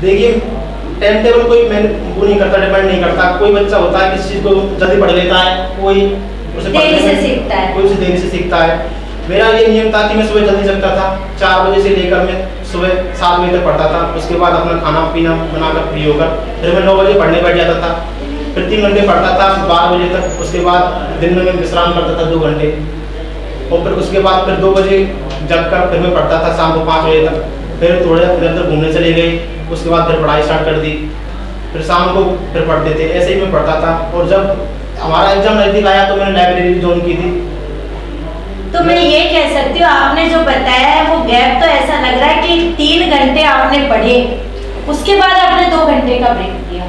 देखिए time table कोई मैं वो नहीं करता डिपेंड नहीं करता। कोई बच्चा होता है किसी चीज़ को जल्दी पढ़ लेता है कोई उसे देरी से सीखता है। कोई उसे देरी से सीखता है। मेरा ये नियम था कि मैं सुबह जल्दी जगता था चार बजे से लेकर मैं सुबह सात बजे तक पढ़ता था। उसके बाद अपना खाना पीना बनाकर फ्री होकर फिर मैं नौ बजे पढ़ने बैठ जाता था। फिर तीन घंटे पढ़ता था बारह बजे तक उसके बाद दिन में मैं विश्राम करता था दो घंटे। और फिर उसके बाद फिर दो बजे जग कर फिर मैं पढ़ता था शाम को पाँच बजे तक। फिर थोड़ा इधर उधर घूमने चले गए। उसके बाद फिर पढ़ाई स्टार्ट कर दी। फिर शाम को फिर पढ़ते थे, ऐसे ही मैं पढ़ता था। और जब हमारा एग्ज़ाम नज़दीक आया तो मैंने लाइब्रेरी ज्वाइन की थी। तो मैं ये कह सकती हूँ, आपने जो बताया है, वो गैप तो ऐसा लग रहा है कि तीन घंटे आपने पढ़े। उसके बाद आपने दो घंटे का ब्रेक लिया